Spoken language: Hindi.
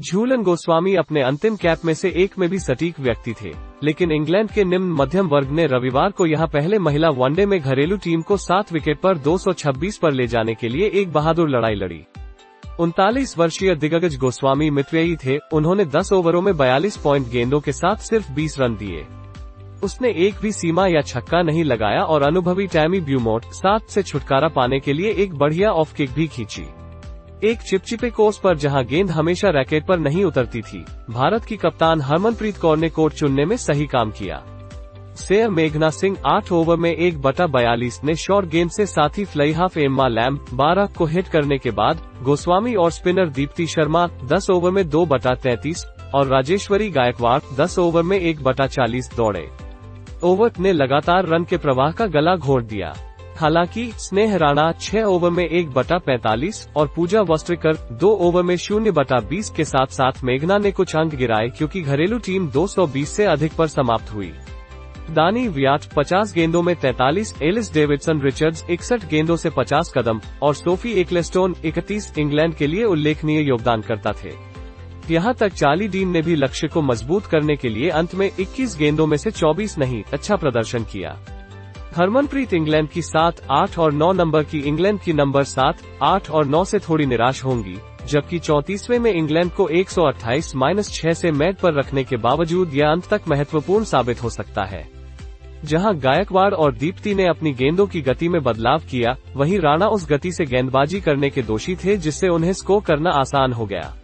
झूलन गोस्वामी अपने अंतिम कैप में से एक में भी सटीक व्यक्ति थे, लेकिन इंग्लैंड के निम्न मध्यम वर्ग ने रविवार को यहाँ पहले महिला वनडे में घरेलू टीम को सात विकेट पर 226 पर ले जाने के लिए एक बहादुर लड़ाई लड़ी। उनतालीस वर्षीय दिग्गज गोस्वामी मितव्ययी थे, उन्होंने 10 ओवरों में 42 पॉइंट गेंदों के साथ सिर्फ़ 20 रन दिए। उसने एक भी सीमा या छक्का नहीं लगाया और अनुभवी टैमी ब्यूमोट सात से छुटकारा पाने के लिए एक बढ़िया ऑफ़ किक भी खींची। एक चिपचिपे कोर्स पर जहाँ गेंद हमेशा रैकेट पर नहीं उतरती थी, भारत की कप्तान हरमनप्रीत कौर ने कोर्ट चुनने में सही काम किया। शेयर मेघना सिंह आठ ओवर में एक बटा बयालीस ने शॉर्ट गेंद से साथी फ्लाई हाफ़ एम्मा लैम बारह को हिट करने के बाद गोस्वामी और स्पिनर दीप्ति शर्मा दस ओवर में दो बटा तैतीस और राजेश्वरी गायकवाड़ दस ओवर में एक बटा चालीस दौड़े। ओवर ने लगातार रन के प्रवाह का गला घोट दिया। हालाँकि स्नेह राणा छह ओवर में एक बटा पैतालीस और पूजा वस्त्रिकर दो ओवर में शून्य बटा बीस के साथ साथ मेघना ने कुछ अंक गिराए क्योंकि घरेलू टीम 220 से अधिक पर समाप्त हुई। दानी व्याट 50 गेंदों में 43, एलिस डेविडसन रिचर्ड्स इकसठ गेंदों से 50 कदम और सोफी एकलेस्टोन 31 इंग्लैंड के लिए उल्लेखनीय योगदान करता थे। यहाँ तक चार्ली डीन ने भी लक्ष्य को मज़बूत करने के लिए अंत में 21 गेंदों में से 24 नहीं अच्छा प्रदर्शन किया। हरमनप्रीत इंग्लैंड की सात, आठ और नौ नंबर की इंग्लैंड की नंबर सात, आठ और नौ से थोड़ी निराश होंगी, जबकि चौतीसवें में इंग्लैंड को 128 माइनस छह से मैट पर रखने के बावजूद यह अंत तक महत्वपूर्ण साबित हो सकता है। जहाँ गायकवाड़ और दीप्ति ने अपनी गेंदों की गति में बदलाव किया, वहीं राणा उस गति से गेंदबाजी करने के दोषी थे जिससे उन्हें स्कोर करना आसान हो गया।